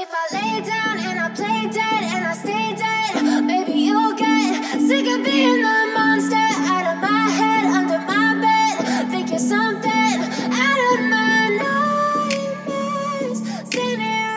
if I lay down